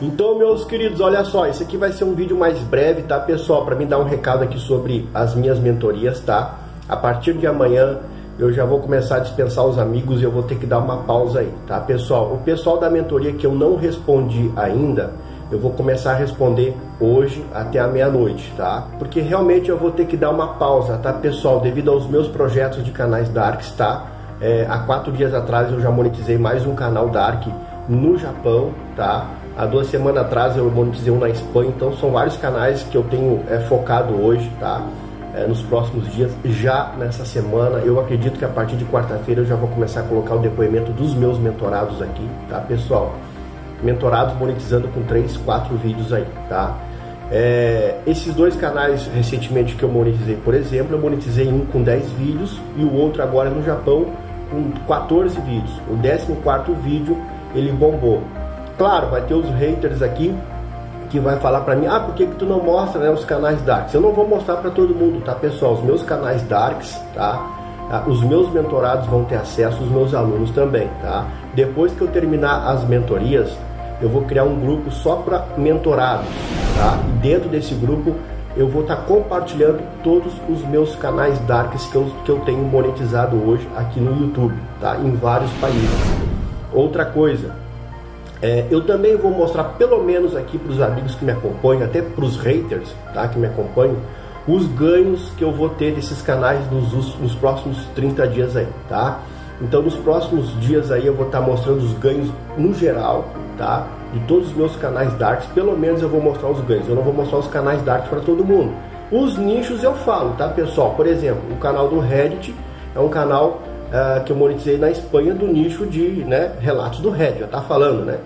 Então, meus queridos, olha só, esse aqui vai ser um vídeo mais breve, tá, pessoal? Para me dar um recado aqui sobre as minhas mentorias, tá? A partir de amanhã eu já vou começar a dispensar os amigos e eu vou ter que dar uma pausa aí, tá, pessoal? O pessoal da mentoria que eu não respondi ainda, eu vou começar a responder hoje até a meia-noite, tá? Porque realmente eu vou ter que dar uma pausa, tá, pessoal? Devido aos meus projetos de canais Darks, tá? É, há quatro dias atrás eu já monetizei mais um canal Dark no Japão, tá? Há duas semanas atrás eu monetizei um na Espanha, então são vários canais que eu tenho é, focado hoje, tá? É, nos próximos dias, já nessa semana, eu acredito que a partir de quarta-feira eu já vou começar a colocar o depoimento dos meus mentorados aqui, tá pessoal? Mentorados monetizando com 3, 4 vídeos aí, tá? É, esses dois canais recentemente que eu monetizei, por exemplo, eu monetizei um com 10 vídeos e o outro agora no Japão com 14 vídeos. O 14 vídeo ele bombou. Claro, vai ter os haters aqui que vai falar para mim, ah, por que, que tu não mostra né, os canais darks? Eu não vou mostrar para todo mundo, tá, pessoal? Os meus canais darks, tá? Ah, os meus mentorados vão ter acesso, os meus alunos também, tá? Depois que eu terminar as mentorias, eu vou criar um grupo só para mentorados, tá? E dentro desse grupo eu vou estar tá compartilhando todos os meus canais darks que eu, que eu tenho monetizado hoje aqui no YouTube, tá? Em vários países. Outra coisa, é, eu também vou mostrar, pelo menos aqui para os amigos que me acompanham, até para os haters tá, que me acompanham, os ganhos que eu vou ter desses canais nos, nos, próximos 30 dias aí, tá? Então, nos próximos dias aí eu vou estar tá mostrando os ganhos no geral, tá? De todos os meus canais darks, pelo menos eu vou mostrar os ganhos. Eu não vou mostrar os canais darks para todo mundo. Os nichos eu falo, tá, pessoal? Por exemplo, o canal do Reddit é um canal uh, que eu monetizei na Espanha do nicho de né, relatos do Red, já está falando, né?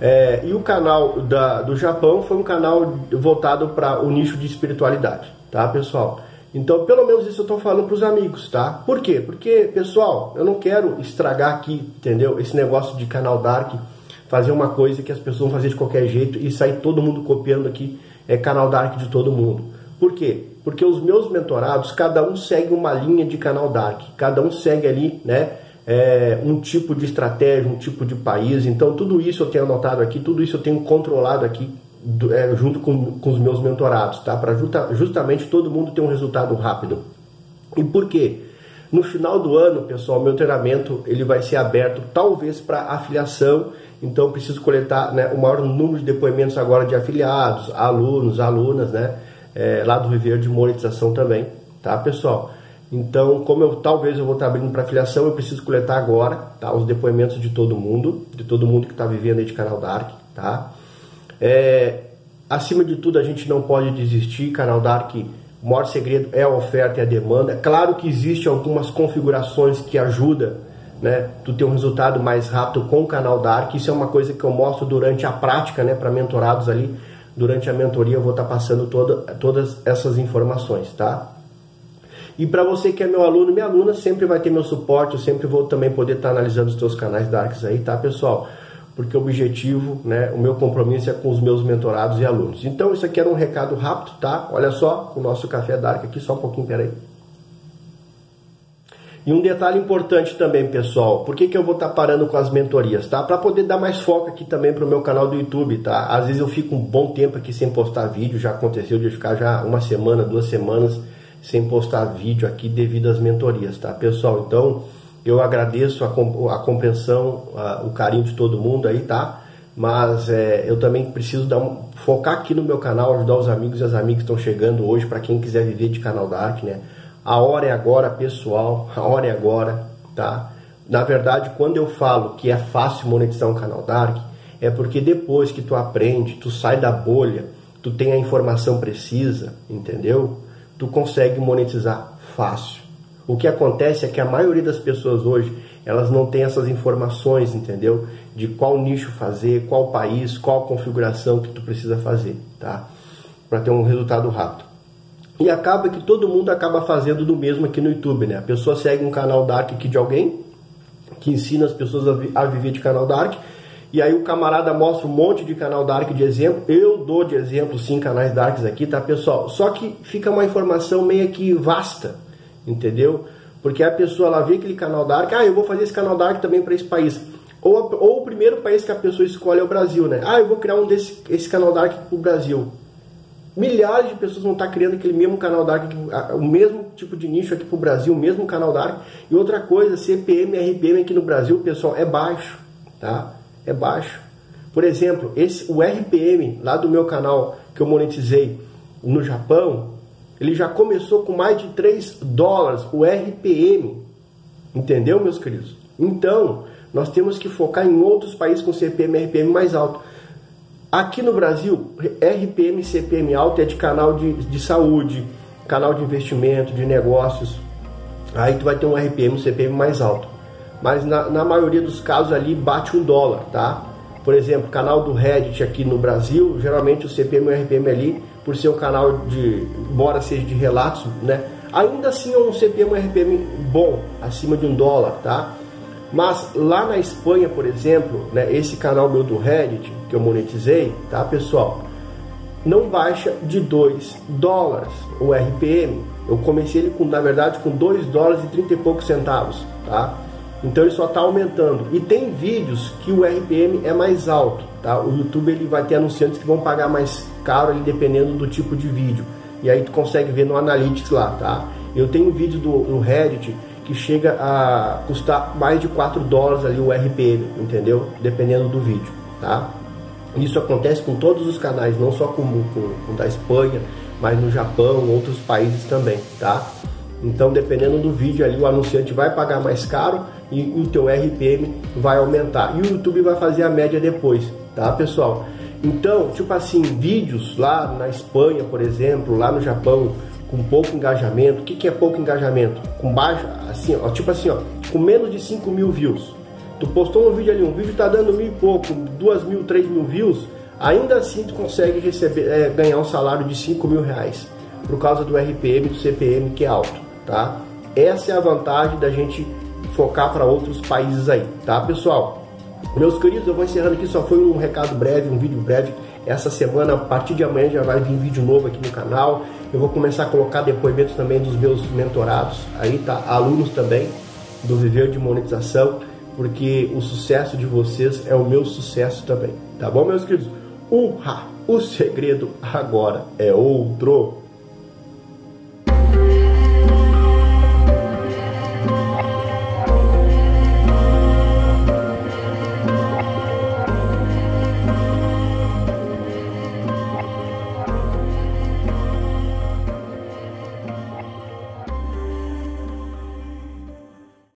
É, e o canal da, do Japão foi um canal voltado para o nicho de espiritualidade, tá, pessoal? Então, pelo menos isso eu estou falando para os amigos, tá? Por quê? Porque, pessoal, eu não quero estragar aqui, entendeu? Esse negócio de canal Dark, fazer uma coisa que as pessoas vão fazer de qualquer jeito e sair todo mundo copiando aqui, é canal Dark de todo mundo. Por quê? Porque os meus mentorados, cada um segue uma linha de canal Dark, cada um segue ali, né? É, um tipo de estratégia, um tipo de país. Então, tudo isso eu tenho anotado aqui, tudo isso eu tenho controlado aqui do, é, junto com, com, os meus mentorados, tá? Para justa, justamente todo mundo ter um resultado rápido. E por quê? No final do ano, pessoal, meu treinamento ele vai ser aberto talvez para afiliação. Então, preciso coletar né, o maior número de depoimentos agora de afiliados, alunos, alunas, né? É, lá do Viver de monetização também, tá pessoal? Então, como eu talvez eu vou estar abrindo para afiliação, eu preciso coletar agora, tá? Os depoimentos de todo mundo, de todo mundo que está vivendo aí de canal Dark, tá? É, acima de tudo, a gente não pode desistir, canal Dark. O maior segredo é a oferta e a demanda. Claro que existe algumas configurações que ajudam, né? Tu ter um resultado mais rápido com o canal Dark. Isso é uma coisa que eu mostro durante a prática, né? Para mentorados ali durante a mentoria eu vou estar passando toda, todas essas informações, tá? E para você que é meu aluno, minha aluna, sempre vai ter meu suporte, eu sempre vou também poder estar analisando os seus canais Darks aí, tá, pessoal? Porque o objetivo, né, o meu compromisso é com os meus mentorados e alunos. Então, isso aqui era um recado rápido, tá? Olha só, o nosso café Dark aqui, só um pouquinho, peraí. E um detalhe importante também, pessoal, por que, que eu vou estar tá parando com as mentorias, tá? Para poder dar mais foco aqui também para o meu canal do YouTube, tá? Às vezes eu fico um bom tempo aqui sem postar vídeo, já aconteceu de ficar já uma semana, duas semanas sem postar vídeo aqui devido às mentorias, tá, pessoal? Então, eu agradeço a, a compreensão, a, o carinho de todo mundo aí, tá? Mas é, eu também preciso dar um, focar aqui no meu canal, ajudar os amigos e as amigas que estão chegando hoje, para quem quiser viver de canal Dark, né? A hora é agora, pessoal. A hora é agora, tá? Na verdade, quando eu falo que é fácil monetizar um canal Dark, é porque depois que tu aprende, tu sai da bolha, tu tem a informação precisa, entendeu? Tu consegue monetizar fácil. O que acontece é que a maioria das pessoas hoje, elas não têm essas informações, entendeu? De qual nicho fazer, qual país, qual configuração que tu precisa fazer, tá? Para ter um resultado rápido. E acaba que todo mundo acaba fazendo do mesmo aqui no YouTube, né? A pessoa segue um canal Dark aqui de alguém que ensina as pessoas a, vi a viver de canal Dark. E aí o camarada mostra um monte de canal Dark de exemplo. Eu dou de exemplo sim canais Darks aqui, tá pessoal? Só que fica uma informação meio que vasta, entendeu? Porque a pessoa ela vê aquele canal Dark, ah, eu vou fazer esse canal Dark também para esse país. Ou, ou primeiro país que a pessoa escolhe é o Brasil, né? Ah, eu vou criar um desse esse canal Dark para o Brasil. Milhares de pessoas vão estar criando aquele mesmo canal Dark, o mesmo tipo de nicho aqui para o Brasil, o mesmo canal Dark. E outra coisa, CPM, RPM aqui no Brasil, pessoal, é baixo, tá? É baixo. Por exemplo, esse, o RPM lá do meu canal que eu monetizei no Japão, ele já começou com mais de 3 dólares, o RPM. Entendeu, meus queridos? Então, nós temos que focar em outros países com CPM RPM mais alto. Aqui no Brasil, RPM e CPM alto é de canal de, de saúde, canal de investimento, de negócios. Aí tu vai ter um RPM e CPM mais alto. Mas na, na maioria dos casos ali bate um dólar, tá? Por exemplo, canal do Reddit aqui no Brasil, geralmente o CPM e o RPM ali, por ser um canal de, embora seja de relatos, né? Ainda assim é um CPM e um RPM bom, acima de um dólar, tá? Mas lá na Espanha, por exemplo, né, esse canal meu do Reddit, que eu monetizei, tá pessoal? Não baixa de 2 dólares o RPM. Eu comecei ele com, na verdade, com 2 dólares e 30 e poucos centavos, tá? Então ele só está aumentando. E tem vídeos que o RPM é mais alto, tá? O YouTube ele vai ter anunciantes que vão pagar mais caro ali, dependendo do tipo de vídeo. E aí tu consegue ver no Analytics lá, tá? Eu tenho um vídeo do, do Reddit que chega a custar mais de 4 dólares ali o RPM, entendeu? Dependendo do vídeo, tá? Isso acontece com todos os canais, não só com, com, com da Espanha, mas no Japão, outros países também, tá? Então, dependendo do vídeo ali, o anunciante vai pagar mais caro e, e o teu RPM vai aumentar. E o YouTube vai fazer a média depois, tá, pessoal? Então, tipo assim, vídeos lá na Espanha, por exemplo, lá no Japão, com pouco engajamento. O que, que é pouco engajamento? Com baixo, assim, ó, tipo assim, ó, com menos de 5 mil views. Tu postou um vídeo ali, um vídeo tá dando mil e pouco, duas mil, três mil views, ainda assim tu consegue receber, é, ganhar um salário de 5 mil reais por causa do RPM do CPM que é alto, tá? Essa é a vantagem da gente focar para outros países aí, tá, pessoal? Meus queridos, eu vou encerrando aqui, só foi um recado breve, um vídeo breve. Essa semana, a partir de amanhã, já vai vir vídeo novo aqui no canal. Eu vou começar a colocar depoimentos também dos meus mentorados, aí tá, alunos também do Viver de Monetização, porque o sucesso de vocês é o meu sucesso também. Tá bom, meus queridos? Uhá! O segredo agora é outro.